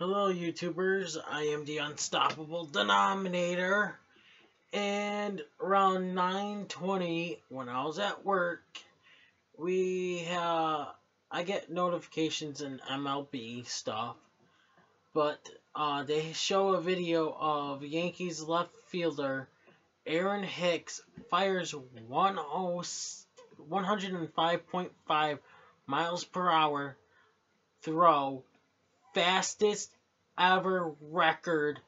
Hello YouTubers, I am the Unstoppable Denominator. And around 9.20 when I was at work we uh, I get notifications in MLB stuff. But uh, they show a video of Yankees left fielder Aaron Hicks fires 105.5 miles per hour throw fastest ever record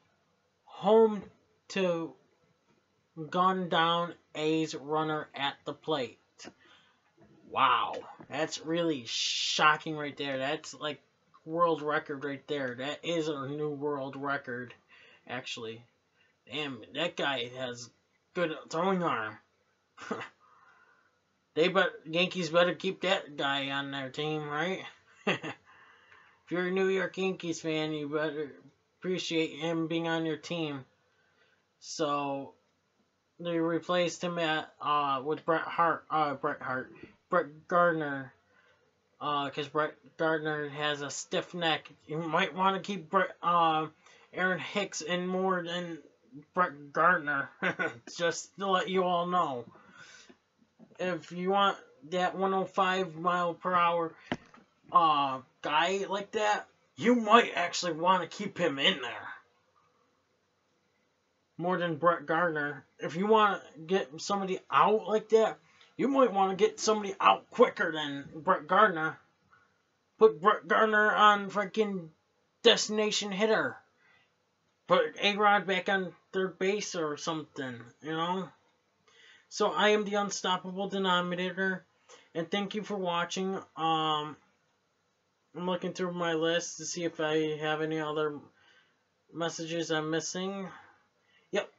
home to gun down A's runner at the plate. Wow, that's really shocking right there. That's like world record right there. That is a new world record, actually. Damn, that guy has good throwing arm. they but Yankees better keep that guy on their team, right? if you're a New York Yankees fan, you better appreciate him being on your team. So they replaced him at uh with Brett Hart, uh Bret Hart, Brett Gardner, uh, because Brett Gardner has a stiff neck. You might want to keep Brett, uh, Aaron Hicks in more than Brett Gardner, just to let you all know. If you want that 105 mile per hour uh, guy like that, you might actually want to keep him in there. More than Brett Gardner. If you want to get somebody out like that, you might want to get somebody out quicker than Brett Gardner. Put Brett Gardner on freaking destination hitter. Put A-Rod back on third base or something, you know? So I am the unstoppable denominator. And thank you for watching. Um, I'm looking through my list to see if I have any other messages I'm missing. Yep.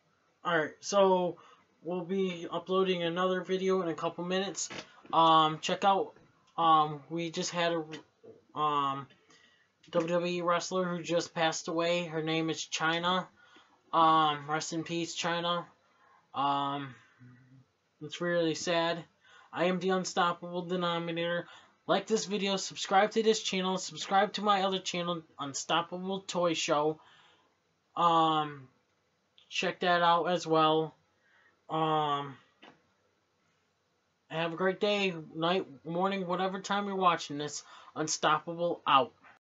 Alright, so we'll be uploading another video in a couple minutes. Um, check out, um, we just had a, um, WWE wrestler who just passed away. Her name is Chyna. Um, rest in peace, Chyna. Um, it's really sad. I am the unstoppable denominator. Like this video, subscribe to this channel, subscribe to my other channel, Unstoppable Toy Show. Um, check that out as well. Um, have a great day, night, morning, whatever time you're watching this. Unstoppable out.